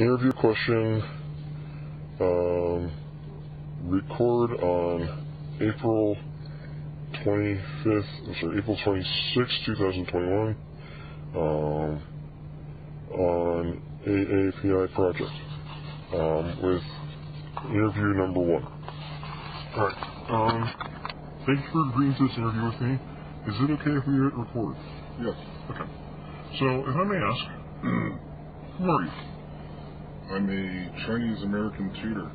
interview question. Um, record on April 25th, I'm sorry, April 26th, 2021, um, on AAPI project, um, with interview number one. Alright, um, thank you for agreeing to this interview with me. Is it okay if we hit record? Yes. Okay. So, if I may ask, who are you? I'm a Chinese American tutor.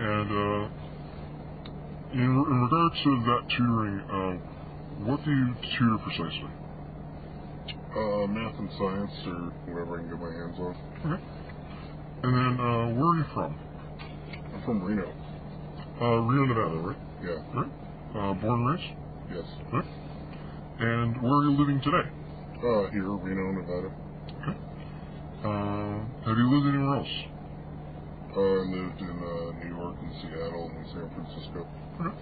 And, uh, in, in regards to that tutoring, uh, what do you tutor precisely? Uh, math and science, or whatever I can get my hands on. Okay. And then, uh, where are you from? I'm from Reno. Uh, Reno, Nevada, right? Yeah. Right? Uh, born and raised? Yes. Right? And where are you living today? Uh, here, Reno, Nevada. Uh, have you lived anywhere else? Uh, I lived in uh, New York and Seattle and San Francisco. Okay.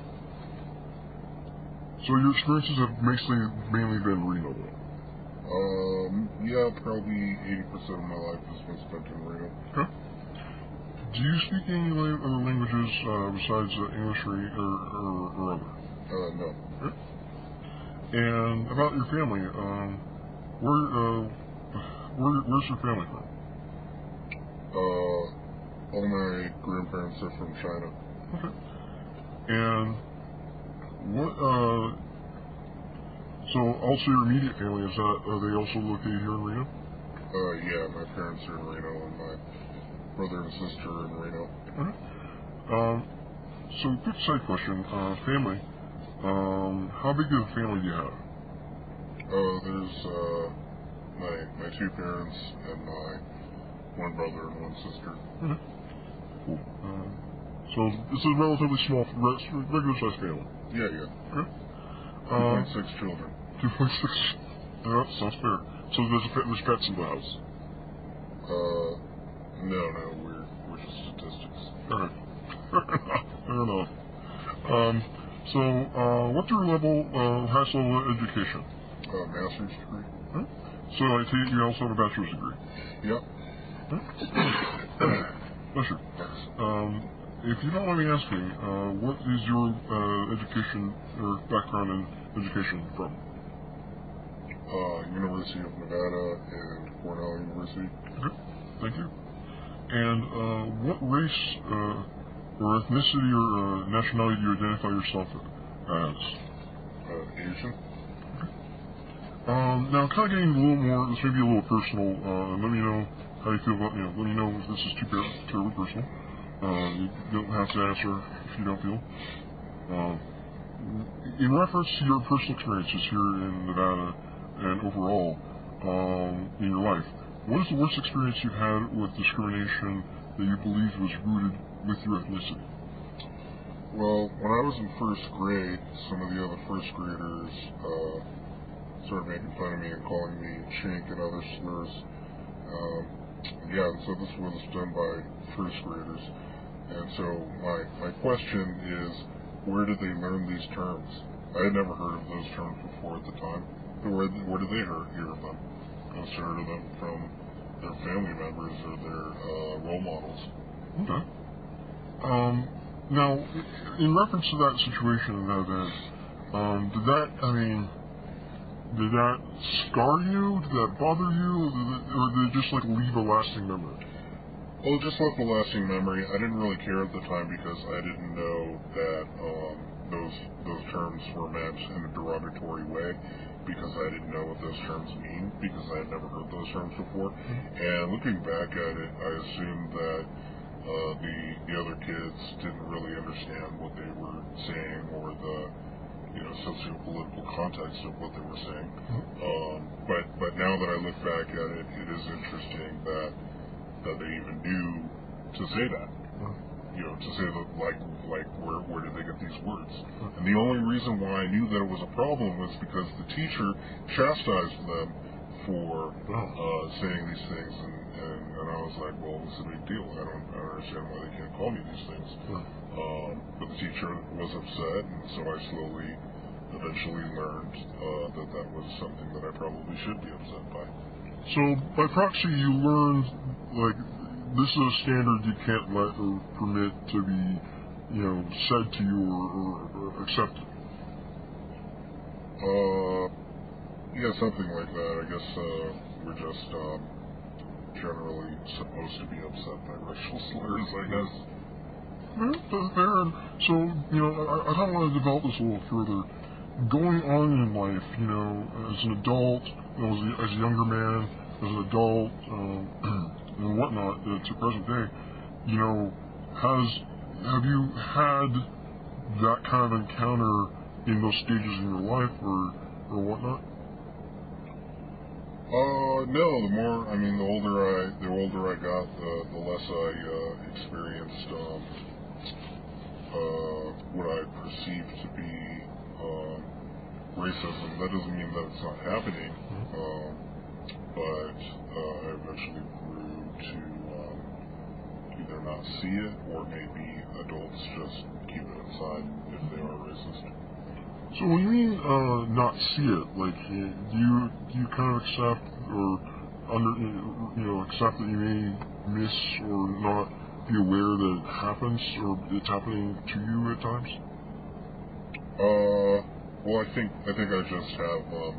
So your experiences have mostly mainly been Reno? Um, yeah, probably 80% of my life has been spent in Reno. Okay. Do you speak any la- other languages uh, besides uh, English or, or, or, or other? Uh, no. Okay. And about your family, um, where, uh, where, where's your family from? Uh, all my grandparents are from China. Okay. And what, uh, so also your immediate family, is that, are they also located here in Reno? Uh, yeah, my parents are in Reno and my brother and sister are in Reno. Okay. Um, so quick side question, uh, family, um, how big of a family do you have? Uh, there's, uh, my, my two parents and my one brother and one sister. Cool. Uh, so this is a relatively small, re- regular sized family. Yeah, yeah. Uh, 2.6 children. 2.6. Yeah, sounds fair. So there's, a, there's pets in the house. Uh, no, no, we're, we're just statistics. Alright. Fair enough. Um, so, uh, what's your level, uh, highest level of education? Uh, master's degree? So I take you also have a bachelor's degree. Yep. Sure. Um, if you don't mind me asking, uh, what is your uh, education or background in education from? Uh, University of Nevada and Cornell University. Okay, thank you. And uh, what race uh, or ethnicity or uh, nationality do you identify yourself as? Uh, Asian? Um, now, kind of getting a little more, this may be a little personal. Uh, let me know how you feel about, you know, let me know if this is too terribly personal. Uh, you don't have to answer if you don't feel. Uh, in reference to your personal experiences here in Nevada and overall um, in your life, what is the worst experience you've had with discrimination that you believe was rooted with your ethnicity? Well, when I was in first grade, some of the other first graders, uh, started making fun of me and calling me chink and other slurs. Um, yeah, and so this was done by first graders. And so my, my question is, where did they learn these terms? I had never heard of those terms before at the time. Where, where did they hear, hear of them? I heard of them from their family members or their uh, role models. Okay. Um, now, in reference to that situation and that um, did that, I mean, did that scar you? Did that bother you? Or did it, or did it just, like, leave a lasting memory? Well, it just left a lasting memory. I didn't really care at the time because I didn't know that um, those those terms were meant in a derogatory way because I didn't know what those terms mean because I had never heard those terms before. And looking back at it, I assumed that uh, the the other kids didn't really understand what they were saying or the you know socio-political context of what they were saying. Um, but but now that I look back at it, it is interesting that that they even knew to say that. You know, to say that like like where where did they get these words? And the only reason why I knew that it was a problem was because the teacher chastised them for uh, saying these things, and, and and I was like, well, what's the big deal? I don't I don't understand why they can't call me these things. Um, teacher was upset, and so I slowly, eventually learned uh, that that was something that I probably should be upset by. So, by proxy, you learned, like, this is a standard you can't let or permit to be, you know, said to you or, or, or accepted. Uh, yeah, something like that. I guess uh, we're just um, generally supposed to be upset by racial slurs. I guess. So, you know, I, I kind of want to develop this a little further. Going on in life, you know, as an adult, you know, as a, as a younger man, as an adult, um, and whatnot, uh, to present day, you know, has have you had that kind of encounter in those stages in your life, or or whatnot? Uh, no. The more, I mean, the older I, the older I got, the the less I uh, experienced um, perceived to be um, racism. That doesn't mean that it's not happening, um, but uh, I eventually grew to um, either not see it or maybe adults just keep it inside if they are racist. So when you mean uh, not see it, like uh, do you do you kind of accept or under you know accept that you may miss or not be aware that it happens or it's happening to you at times? Uh, well, I think I think I just have um,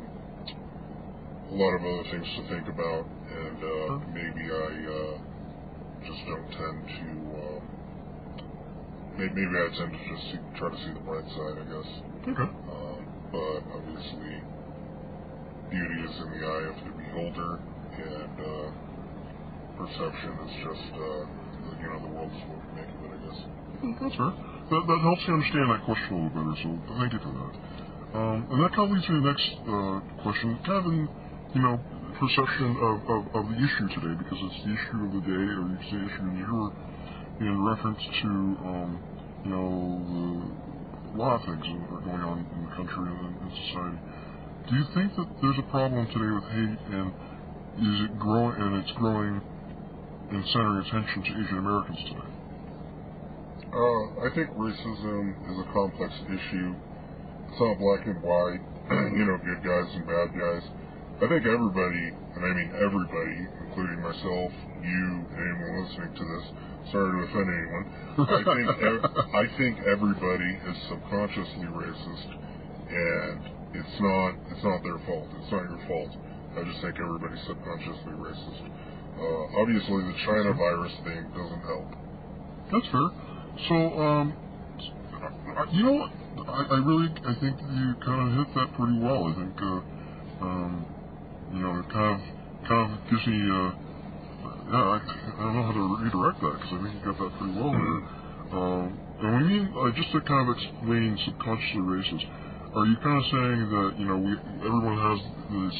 a lot of other things to think about, and uh, Sure. maybe I uh, just don't tend to. Um, maybe, maybe I tend to just see, try to see the bright side, I guess. Okay. Um, but obviously, beauty is in the eye of the beholder, and uh, perception is just uh, you know the world is what we make of it, I guess. That's fair. That, that helps you understand that question a little better, so thank you for that. Um, and that kind of leads me to the next uh, question, kind of in, you know, perception of, of, of the issue today, because it's the issue of the day, or you say issue du jour, in reference to, um, you know, the, a lot of things that are going on in the country and in society. Do you think that there's a problem today with hate, and is it growing, and it's growing and centering attention to Asian Americans today? Uh, I think racism is a complex issue. It's not black and white, you know, good guys and bad guys. I think everybody, and I mean everybody, including myself, you, anyone listening to this, sorry to offend anyone, I think ev- I think everybody is subconsciously racist, and it's not it's not their fault. It's not your fault. I just think everybody's subconsciously racist. Uh, obviously, the China virus thing doesn't help. That's fair. So, um, you know? I, I really, I think you kind of hit that pretty well. I think, uh, um, you know, it kind of, kind of gives me, uh, yeah, I, I don't know how to redirect that because I think you got that pretty well there. Um, and when you mean, uh, just to kind of explain subconsciously racist, are you kind of saying that, you know, we, everyone has this,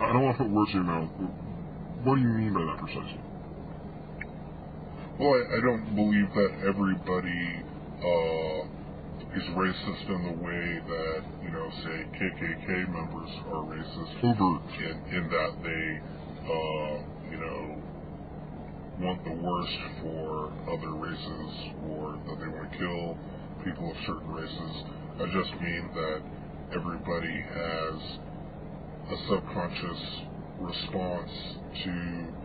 I don't want to put words in your mouth, but what do you mean by that precisely? Well, I, I don't believe that everybody uh, is racist in the way that, you know, say KKK members are racist Overt. in, in that they, uh, you know, want the worst for other races or that they want to kill people of certain races. I just mean that everybody has a subconscious response to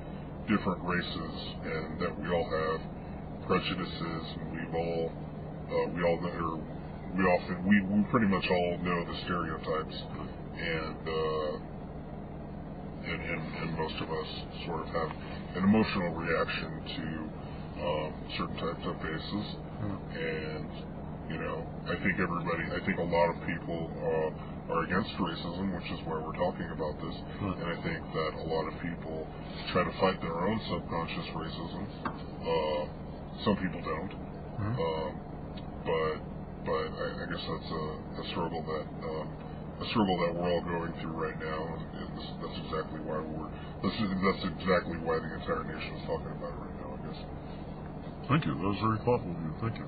different races and that we all have prejudices and we've all uh, we all know, or we often we, we pretty much all know the stereotypes and uh, and, and and most of us sort of have an emotional reaction to um, certain types of faces and you know I think everybody I think a lot of people uh, are against racism which is why we're talking about this Right. and I think that a lot of people try to fight their own subconscious racism. Uh, some people don't, Mhm. um, but but I, I guess that's a, a struggle that um, a struggle that we're all going through right now, and, and this, that's exactly why we're this is that's exactly why the entire nation is talking about it right now. I guess. Thank you. That was very thoughtful of you. Thank you.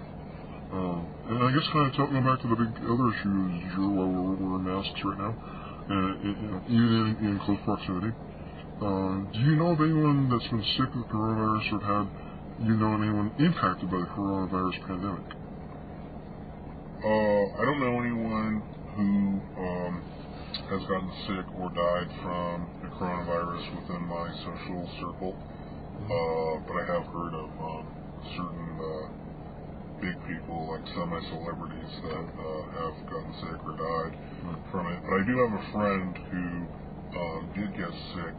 Um, and I guess kind of talking back to the big other issue is sure while we're wearing masks right now, uh, it, you know, even in, in close proximity. Uh, do you know of anyone that's been sick with coronavirus or had you know anyone impacted by the coronavirus pandemic? Uh, I don't know anyone who um, has gotten sick or died from the coronavirus within my social circle. Uh, but I have heard of um, certain uh, big people, like semi-celebrities, that uh, have gotten sick or died from it. But I do have a friend who um, did get sick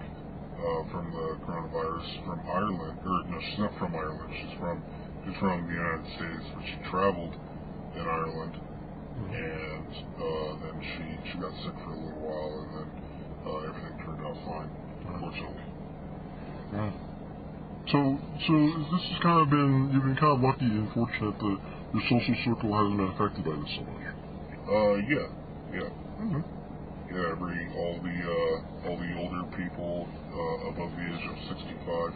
uh, from the coronavirus from Ireland, or no, she's not from Ireland. She's from she's from the United States, but she traveled in Ireland, and uh, then she she got sick for a little while, and then uh, everything turned out fine, unfortunately. Right. So, so this has kind of been you've been kind of lucky and fortunate that your social circle hasn't been affected by this so much. Uh, yeah, yeah. Mm-hmm. Yeah, every all the uh, all the older people uh, above the age of 65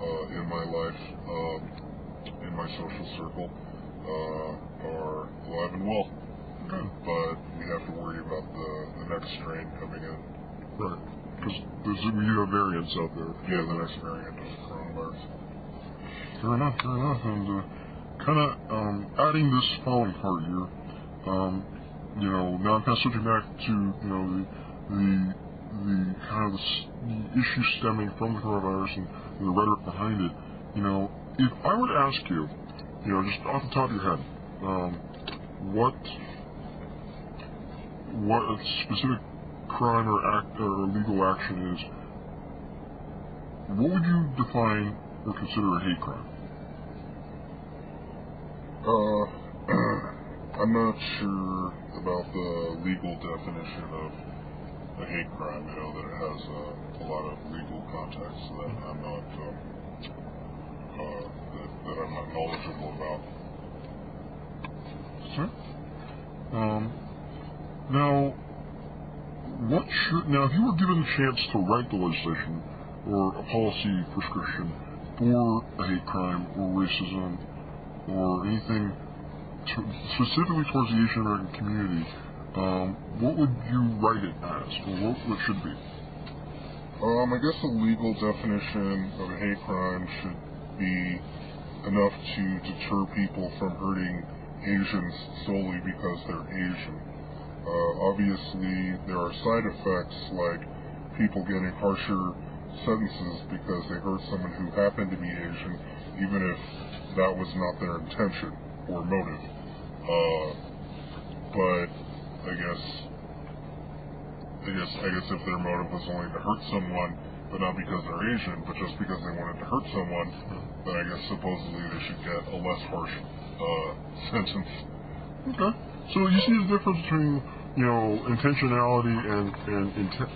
uh, in my life, um, in my social circle, uh, are alive and well. Good. But we have to worry about the, the next strain coming in. Right. Because there's you have variants out there. Yeah, the next variant Fair enough, fair enough. And uh, kind of um, adding this following part here, um, you know, now I'm kind of switching back to, you know, the, the, the kind of the, the issue stemming from the coronavirus and, and the rhetoric behind it. You know, if I were to ask you, you know, just off the top of your head, um, what what a specific crime or act or legal action is, what would you define or consider a hate crime? Uh, I'm not sure about the legal definition of a hate crime. I know that it has uh, a lot of legal context that I'm not um, uh, that, that I'm not knowledgeable about. Sure. Um, now, what should now if you were given the chance to write the legislation or a policy prescription for a hate crime or racism or anything to, specifically towards the Asian American community, um, what would you write it as, or what, what should be? Um, I guess the legal definition of a hate crime should be enough to deter people from hurting Asians solely because they're Asian. Uh, obviously, there are side effects like people getting harsher sentences because they hurt someone who happened to be Asian, even if that was not their intention or motive. Uh, but I guess I guess I guess if their motive was only to hurt someone, but not because they're Asian, but just because they wanted to hurt someone, then I guess supposedly they should get a less harsh uh, sentence. Okay. So you see the difference between, you know, intentionality and and intent,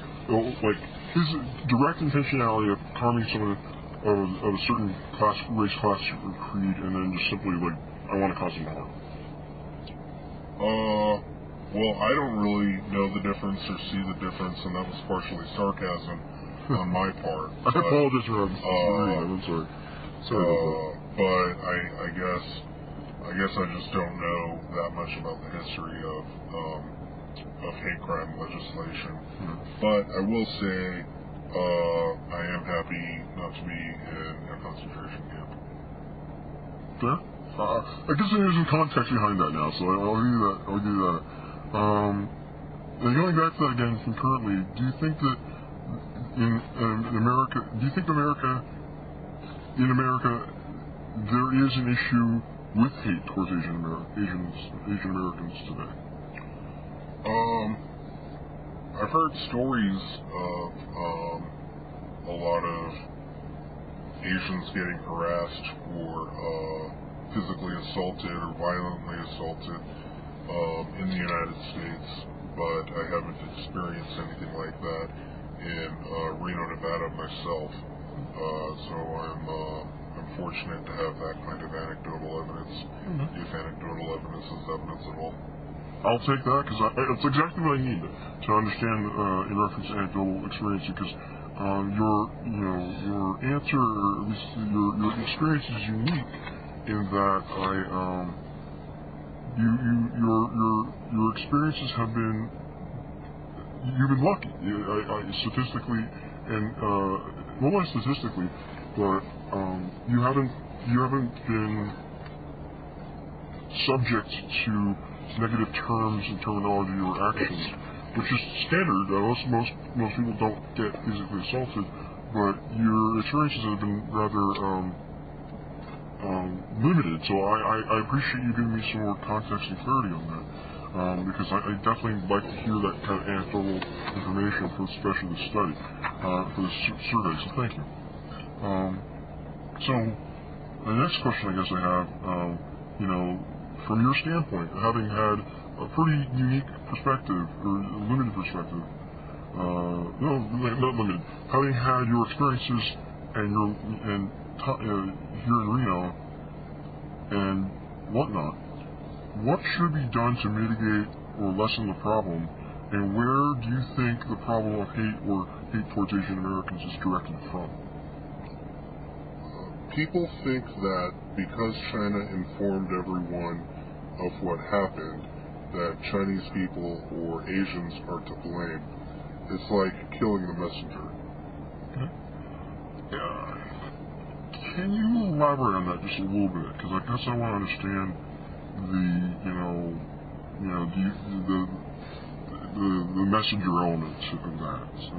like his direct intentionality of harming someone of, of a certain class, race, class, or creed, and then just simply like, I want to cause them harm. Uh, well, I don't really know the difference or see the difference, and that was partially sarcasm on my part. I but- apologize for that. uh, I'm sorry. Sorry Uh, but I, I guess I guess I just don't know that much about the history of um, of hate crime legislation. Hmm. But I will say uh, I am happy not to be in a concentration camp. Fair. Uh, I guess there's some context behind that now, so I'll give you that. I'll you that. Um, and going back to that again concurrently, do you think that in, in America, do you think America, in America, there is an issue with hate towards Asian Asians, Asian Americans today? Um, I've heard stories of um, a lot of Asians getting harassed or uh, physically assaulted or violently assaulted um, in the United States, but I haven't experienced anything like that in uh, Reno, Nevada myself. Uh, so I'm uh, I'm fortunate to have that kind of anecdotal evidence, if anecdotal evidence is evidence at all. I'll take that because it's exactly what I need to understand uh, in reference to anecdotal experience. Because um, your, you know, your answer, or at least your your experience is unique in that I, um, you, you, your your your experiences have been, you've been lucky. I, I, statistically, and uh, not statistically, but um, you haven't you haven't been subject to negative terms and terminology or actions, which is standard. Most most most people don't get physically assaulted, but your experiences have been rather um, um, limited. So I, I, I appreciate you giving me some more context and clarity on that. Um, because I, I definitely like to hear that kind of anecdotal information for especially the study, uh, for the survey. So thank you. Um, so the next question I guess I have, um, you know, from your standpoint, having had a pretty unique perspective or limited perspective, uh, no, not limited, having had your experiences and your and uh, here in Reno and whatnot, what should be done to mitigate or lessen the problem, and where do you think the problem of hate or hate towards Asian Americans is directed from? People think that because China informed everyone of what happened, that Chinese people or Asians are to blame. It's like killing the messenger. Uh, can you elaborate on that just a little bit? Because I guess I want to understand the, you know, you know, the the the, the messenger element of that. So,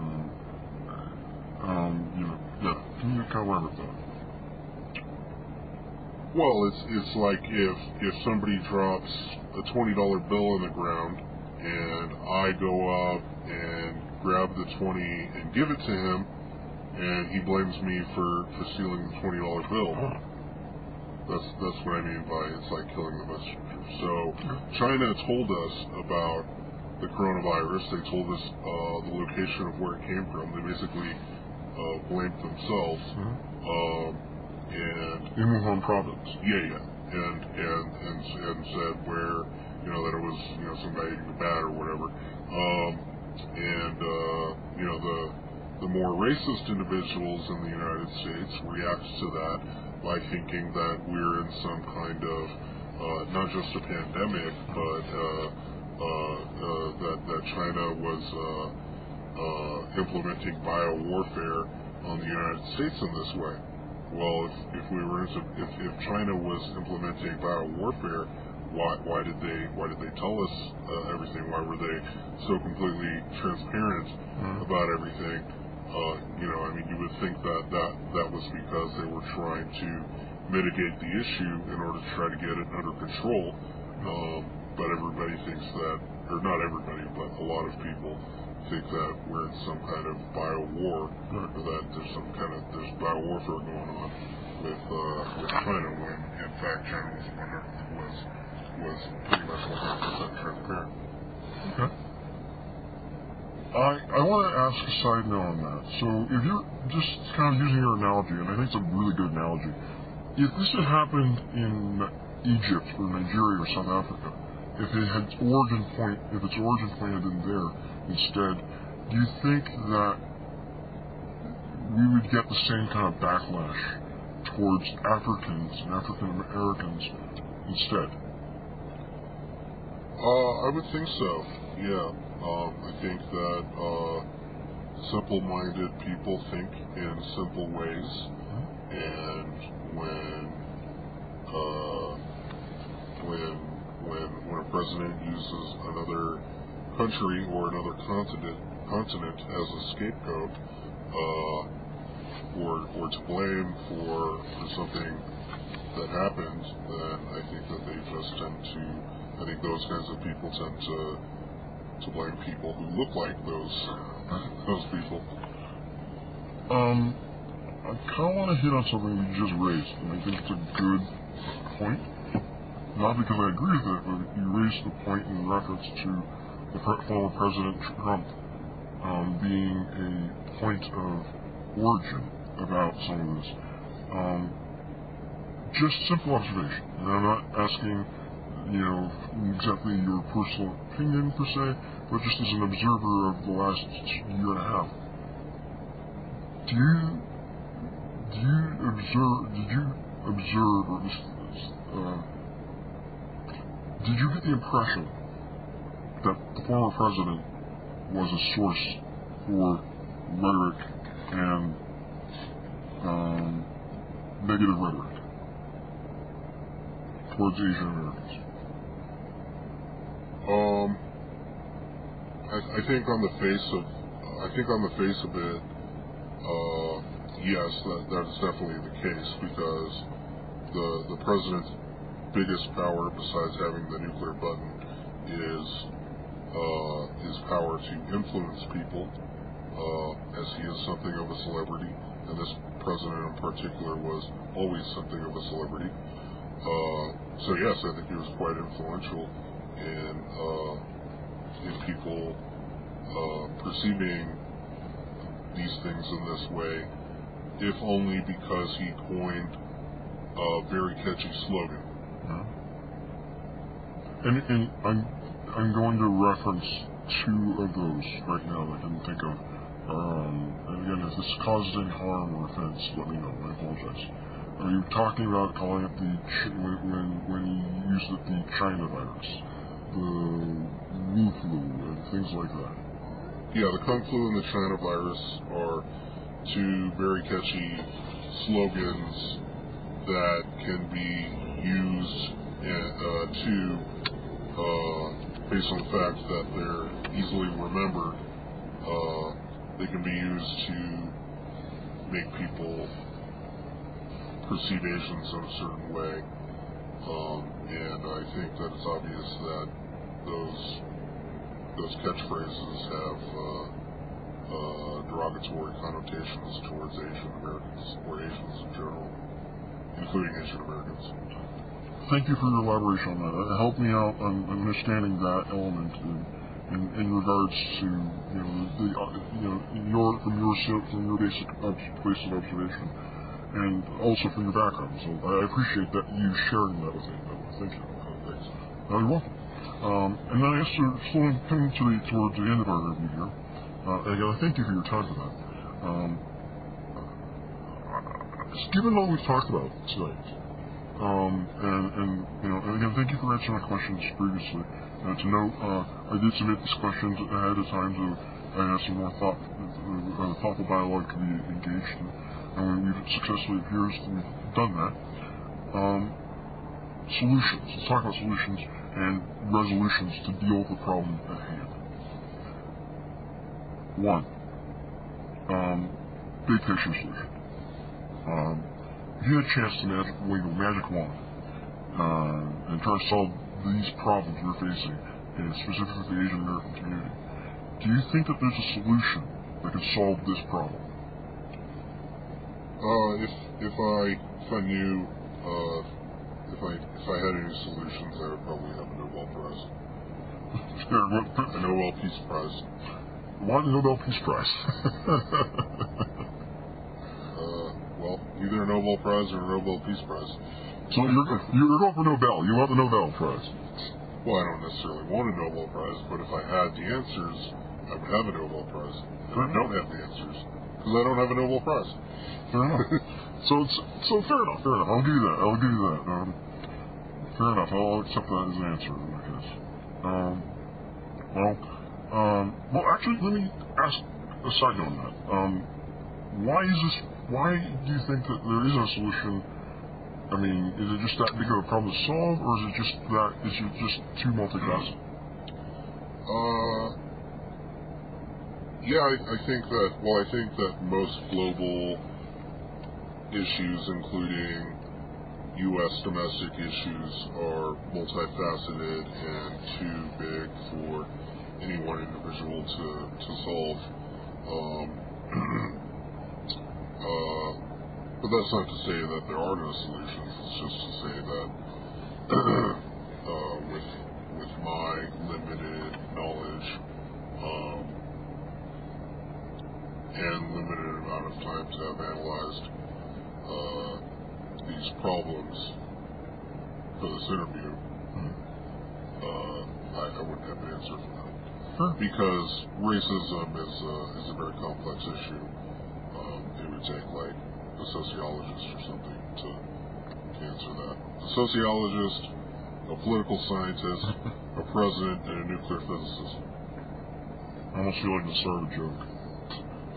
um, you know, yeah. Can you elaborate that? Well, it's it's like if if somebody drops a twenty dollar bill in the ground, and I go up and grab the twenty and give it to him, and he blames me for for stealing the twenty dollar bill. That's that's what I mean by it's like killing the messenger. So China told us about the coronavirus. They told us uh, the location of where it came from. They basically uh, blamed themselves. Um, and In Wuhan province. yeah, yeah, and and and and said where you know that it was you know somebody eating the bat or whatever. Um, and uh, you know the the more racist individuals in the United States react to that by thinking that we're in some kind of uh, not just a pandemic, but uh, uh, uh, that that China was uh, uh, implementing biowarfare on the United States in this way. Well, if, if we were if, if China was implementing biowarfare, why why did they why did they tell us uh, everything? Why were they so completely transparent about everything? Uh, you know, I mean, you would think that, that that was because they were trying to mitigate the issue in order to try to get it under control. Um, but everybody thinks that, or not everybody, but a lot of people think that we're in some kind of bio war, or that there's some kind of there's bio warfare going on with uh, with China, when in fact China was was was pretty much 100% transparent. Okay. I, I want to ask a side note on that. So if you're just kind of using your analogy, and I think it's a really good analogy, if this had happened in Egypt or Nigeria or South Africa, if it had origin point, if its origin point had been there instead, do you think that we would get the same kind of backlash towards Africans and African Americans instead? Uh, I would think so. Yeah. Um, I think that uh, simple-minded people think in simple ways, and when uh, when when when a president uses another country or another continent continent as a scapegoat uh, or or to blame for for something that happened, then I think that they just tend to. I think those kinds of people tend to to blame people who look like those those people. Um, I kind of want to hit on something you just raised, and I think it's a good point. Not because I agree with it, but you raised the point in reference to former President Trump um, being a point of origin about some of this. Um, just simple observation, and I'm not asking, you know, exactly your personal opinion per se, but just as an observer of the last year and a half. Do you do you observe? Did you observe or just uh, did you get the impression that the former president was a source for rhetoric and um, negative rhetoric towards Asian Americans? Um, I, I think on the face of I think on the face of it, uh, yes, that, that is definitely the case because the the president's biggest power, besides having the nuclear button, is uh, his power to influence people, uh, as he is something of a celebrity, and this president in particular was always something of a celebrity. Uh, so yes, I think he was quite influential in uh, in people uh, perceiving these things in this way, if only because he coined a very catchy slogan. And, and I'm I'm going to reference two of those right now that I can think of. Um, and again, if this causes any harm or offense, let me know. I apologize. Are you talking about calling it the when when when you used it the China virus, the Wu flu, and things like that? Yeah, the Kung Flu and the China virus are two very catchy slogans that can be used uh, to, uh, based on the fact that they're easily remembered, uh, they can be used to make people perceive Asians in a certain way. Um, and I think that it's obvious that those those catchphrases have uh, uh, derogatory connotations towards Asian Americans or Asians in general, including Asian Americans. Thank you for your elaboration on that. It helped me out on understanding that element in, in, in regards to you know the uh, you know your from your from your basic place of observation, and also from your background. So I appreciate that you sharing that with me. Thank you. Thanks. Oh, you're welcome. Um, and then I guess we're slowly coming to the, towards the end of our interview here. Uh, again, I thank you for your time for that. Um, uh, given all we've talked about tonight, um, and, and you know, and again, thank you for answering my questions previously. And to note, uh, I did submit these questions ahead of time to I have some more thought, uh, thoughtful dialogue to be engaged in, and we've successfully appears we've done that. Um, solutions. Let's talk about solutions and resolutions to deal with the problem at hand. One, um, big picture solution. Um, you had a chance to magic, wave a magic wand uh, and try to solve these problems we're facing, and specifically the Asian American community, do you think that there's a solution that can solve this problem? Uh, if if I if I knew uh, if I if I had any solutions, I would probably have a Nobel Prize, a Nobel Peace Prize. why the Nobel Peace Prize? Either a Nobel Prize or a Nobel Peace Prize. so you're, you're going for Nobel. You want the Nobel Prize. Well, I don't necessarily want a Nobel Prize, but if I had the answers, I would have a Nobel Prize. And I don't have the answers because I don't have a Nobel Prize. Fair enough. so it's so fair enough. Fair enough. I'll give you that. I'll give you that. Um, fair enough. I'll accept that as an answer I guess. Um, well, um, well, actually, let me ask a side note on that. Um, why is this? Why do you think that there isn't a solution? I mean, is it just that big of a problem to solve, or is it just that is it just too multifaceted? Uh, yeah, I, I think that. Well, I think that most global issues, including U.S. domestic issues, are multifaceted and too big for any one individual to to solve. Um, uh, but that's not to say that there are no solutions. It's just to say that uh, with with my limited knowledge um, and limited amount of time to have analyzed uh, these problems for this interview, uh, I, I wouldn't have an answer for that. Sure. Because racism is a, is a very complex issue. Um, it would take like a sociologist or something to, to answer that. A sociologist, a political scientist, a president, and a nuclear physicist. I almost feel like the start of a joke.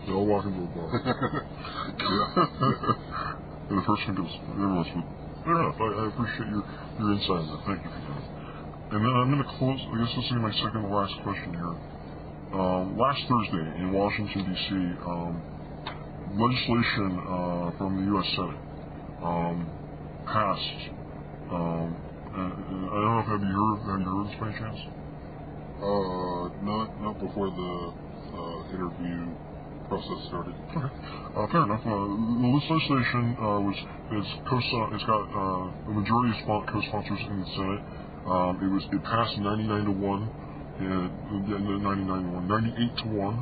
They all walk into a bar. and the person goes, everyone's with, fair enough, I, I appreciate your, your insight on that. Thank you for that. And then I'm going to close, I guess this is my second to last question here. Um, last Thursday in Washington, D.C., um, legislation uh, from the U.S. Senate um, passed. Um, and, and I don't know if have you heard have you heard this by chance? Uh, not not before the uh, interview process started. Okay, uh, fair enough. Uh, the legislation uh, was is co it's got uh, a majority of spon- co-sponsors in the Senate. Um, it was it passed 99 to one, and uh, 99 to one, 98 to one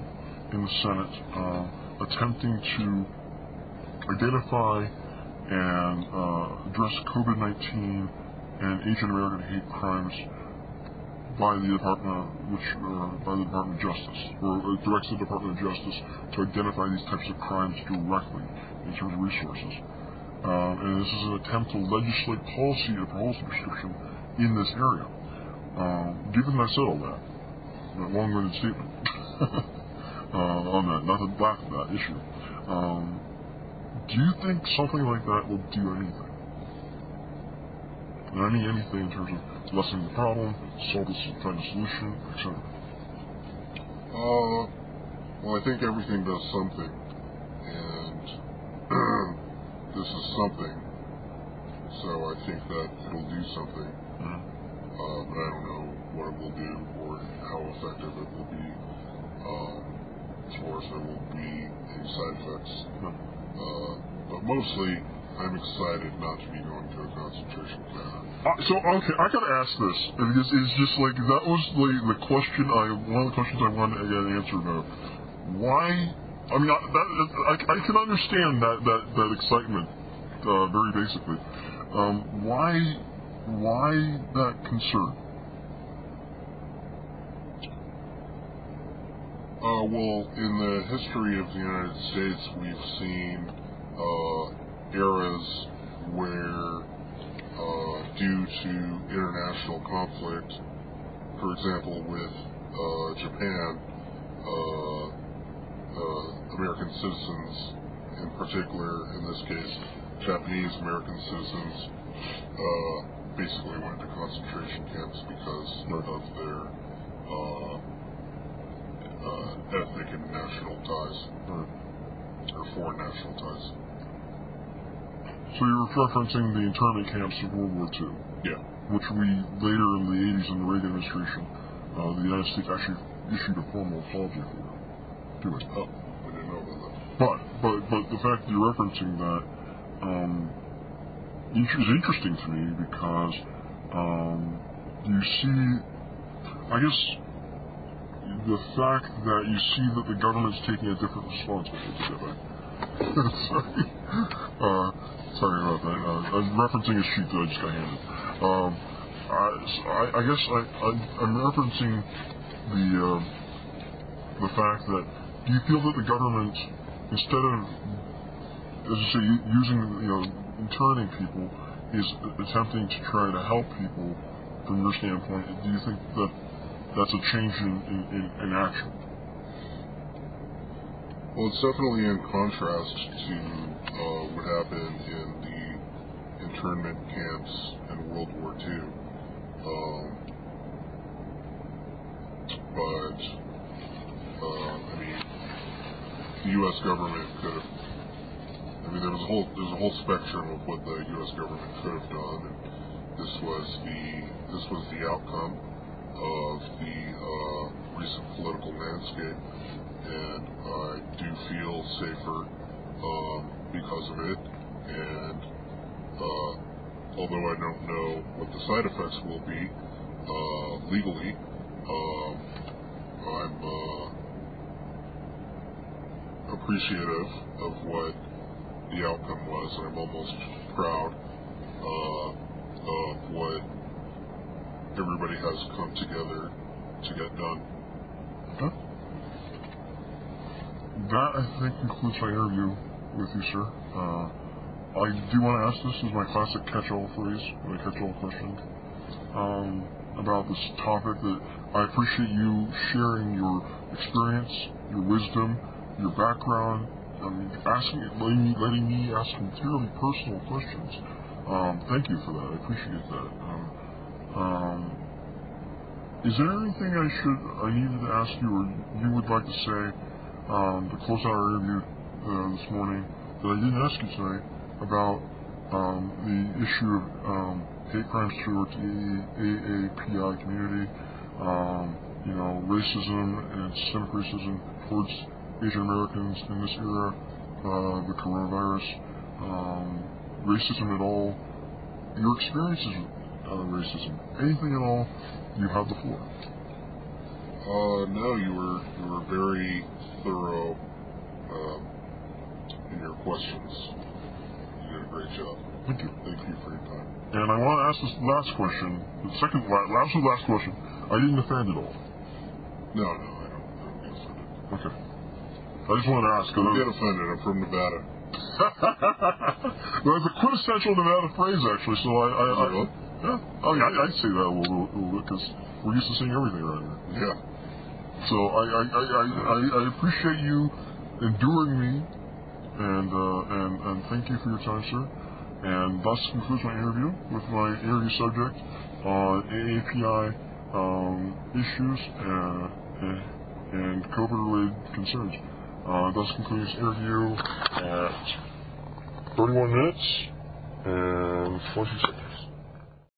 in the Senate, uh, attempting to identify and uh, address COVID-19 and Asian American hate crimes by the Department, which uh, by the Department of Justice, or uh, directs the Department of Justice to identify these types of crimes directly in terms of resources. Um, and this is an attempt to legislate policy and policy prescription in this area. Um, given that I said all that, that long-winded statement uh, on that, not to laugh at that issue, um, do you think something like that will do anything? Any anything in terms of lessening the problem, solve the, find a solution, etc. Uh, well, I think everything does something, and this is something. So I think that it'll do something. Mm-hmm. Uh, but I don't know what it will do or how effective it will be. Um, far as will be any side effects. Mm-hmm. Uh, but mostly, I'm excited not to be going to a concentration camp. Uh, so okay, I gotta ask this because it's just like that was like the question I one of the questions I wanted to get an answer about. Why? I mean, I, that, I, I can understand that that that excitement uh, very basically. Um, why why that concern? Uh, well, in the history of the United States, we've seen uh, eras where, uh, due to international conflict, for example, with uh, Japan, uh, uh, American citizens, in particular, in this case, Japanese American citizens, basically went to concentration camps because of their ethnic and national ties, or foreign national ties. So you're referencing the internment camps of World War II, Yeah. which we later in the 80s in the Reagan administration, uh, the United States actually issued a formal apology for. To it. Oh, we didn't know about that. But but but the fact that you're referencing that um, is interesting to me because um, you see, I guess, the fact that you see that the government's taking a different response. sorry, uh, sorry about that. Uh, I'm referencing a sheet that I just got handed. Um, I, I, guess I, I, I'm referencing the uh, the fact that do you feel that the government, instead of, as you say, using you know interning people, is attempting to try to help people from your standpoint? Do you think that that's a change in, in, in, action? Well, it's definitely in contrast to uh, what happened in the internment camps in World War II. Um, but, uh, I mean, the U.S. government could have. I mean, there was a whole there's a whole spectrum of what the U.S. government could have done, and this was the this was the outcome of the uh, recent political landscape, and I do feel safer um, because of it. And uh, although I don't know what the side effects will be uh, legally, um, I'm uh, appreciative of what the outcome was, and I'm almost proud uh, of what everybody has come together to get done. Okay. That, I think, concludes my interview with you, sir. Uh, I do want to ask this as my classic catch-all phrase, my catch-all question, um, about this topic that I appreciate you sharing your experience, your wisdom, your background, I mean, asking, letting me, letting me ask some fairly personal questions. Um, thank you for that. I appreciate that. Um, is there anything I should, I needed to ask you, or you would like to say um, to close out our interview uh, this morning that I didn't ask you tonight about um, the issue of um, hate crimes towards the AAPI community, um, you know, racism and systemic racism towards Asian Americans in this era, uh, the coronavirus, um, racism at all, your experiences uh, racism, anything at all, you have the floor. Uh, no, you were you were very thorough um, in your questions. You did a great job. Thank you. Thank you for your time. And I want to ask this last question, the second, la- last to last question. I didn't offend at all. No, no, I don't, I don't get offended. Okay. I just wanted to ask. I- get offended. I'm from Nevada. it's a quintessential Nevada phrase, actually. So I, I, I? Yeah, oh, yeah, I, I'd say that a little, a little bit because we're used to seeing everything around here. Yeah. So I, I, I, I, I, appreciate you enduring me, and uh, and and thank you for your time, sir. And thus concludes my interview with my interview subject on AAPI um, issues uh, and, and COVID-related concerns. Uh, thus concludes interview at 31 minutes and 20 seconds.